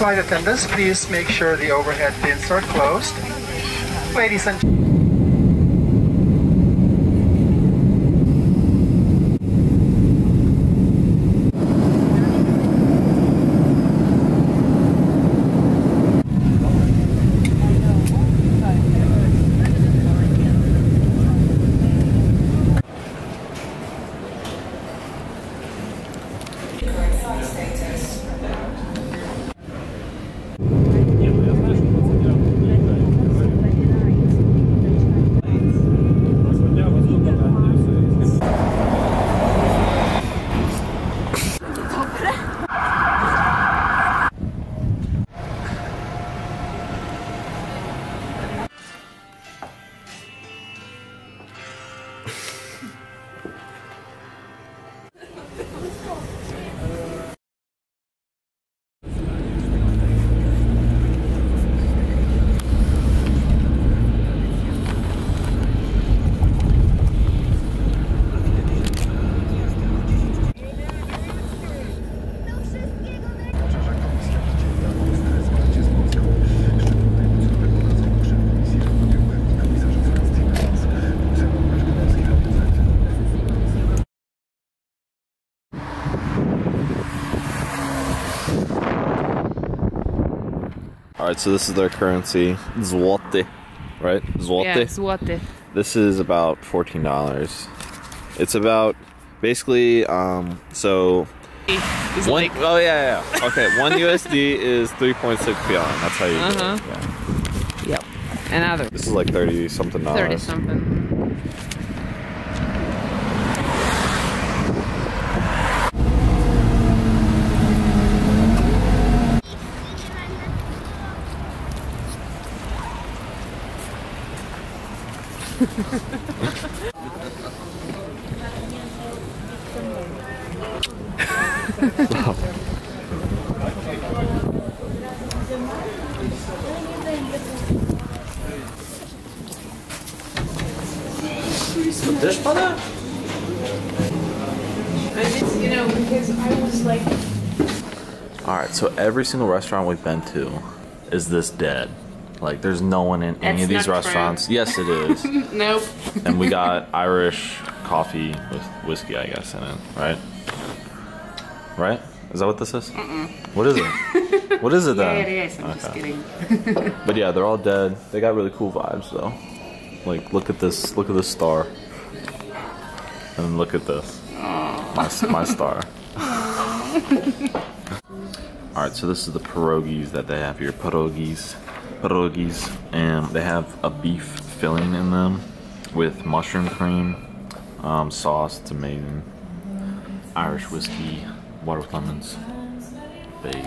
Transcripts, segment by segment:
Flight attendants, please make sure the overhead bins are closed. Ladies and All right, so this is their currency, złoty, right? Złoty. Yeah, złoty. This is about fourteen dollars. It's about basically um so one like oh yeah, yeah. Okay, one USD is three point six PL. That's how you do Uh-huh. it. Yeah. yep. Another This is like thirty something dollars. thirty something. You know, because I was like, All right, so every single restaurant we've been to is this dead. Like, there's no one in any That's of these not true. restaurants. Yes, it is. nope. and we got Irish coffee with whiskey, I guess, in it, right? Right? Is that what this is? What is it? What is it Yeah, then? it is. I'm just Okay. kidding. But yeah, they're all dead. They got really cool vibes though. Like, look at this. Look at this star. And look at this. My, s- my star. all right, so this is the pierogies that they have here. Pierogies, pierogies, and they have a beef filling in them with mushroom cream, um, sauce. It's amazing. Irish whiskey, water with lemons. Babe.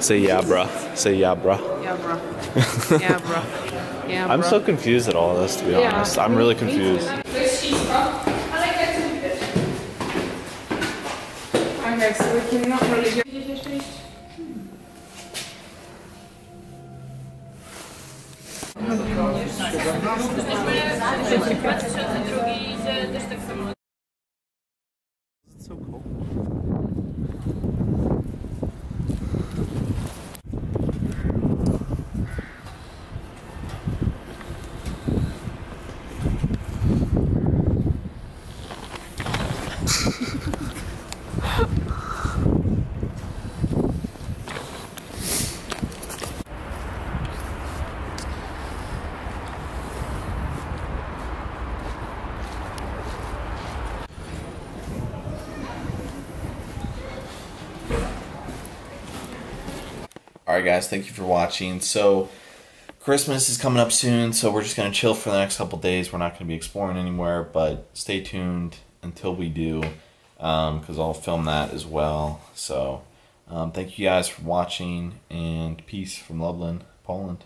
Say yeah, bruh. Say yeah, bruh. Yeah, bro. Yeah, bro. Yeah, bro. I'm so confused at all this, to be Yeah, honest. I'm really me- me confused. Okay, so we cannot really get. so right, guys, thank you for watching. So, Christmas is coming up soon, so we're just gonna chill for the next couple days. We're not gonna be exploring anywhere, but stay tuned until we do, because I'll film that as well. So, um, thank you guys for watching, and peace from Lublin, Poland.